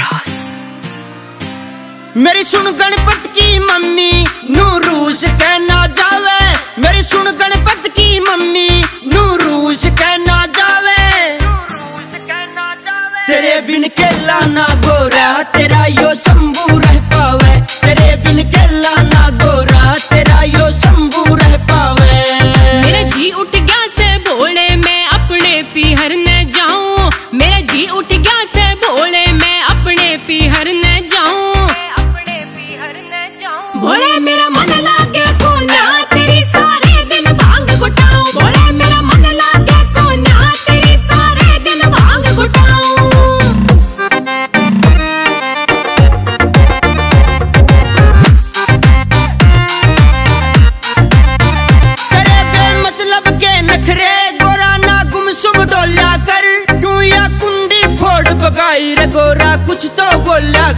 Cross मेरी सुन गणपत की mummy नू रूस कहना जावे। मेरी सुन गणपत की मम्मी नू रूस कहना जावे। रूस कहना जावे। तेरे बिन केला ना गोरा तेरा यो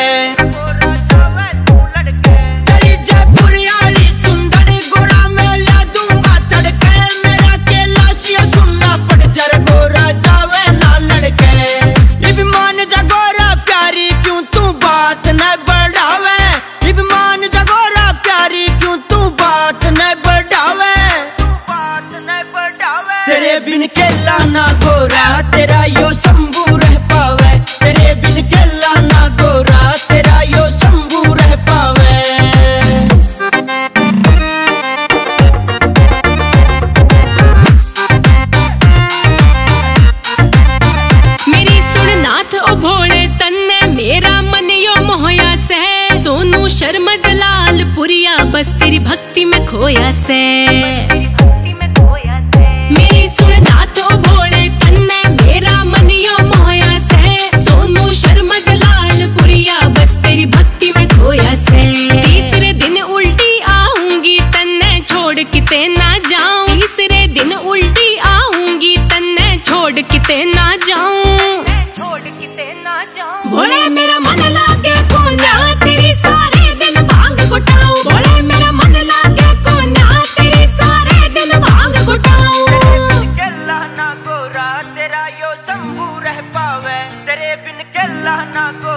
है शर्मा जलाल पुरिया भक्ति में खोया से। मेरी तो मन सोनू बस तेरी भक्ति में खोया से। तीसरे दिन उल्टी आऊँगी ना जाऊँ। तीसरे दिन उल्टी छोड़ किते ना जाऊँ। छोड़ भोले मेरा मन लागे कोना तेरे बिन के लाना को